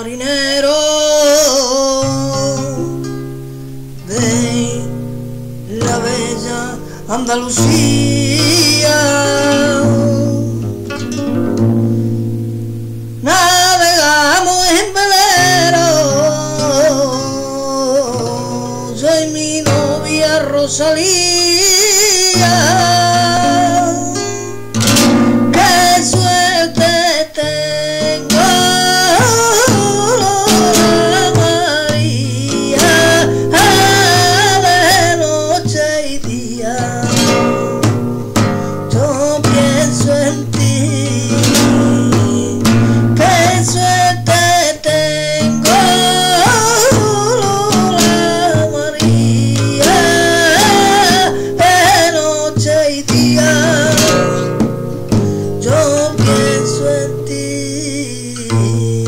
morinero de la bella Andalucía. Navegamos en velero, yo y mi novia Rosalía. Yo pienso en ti.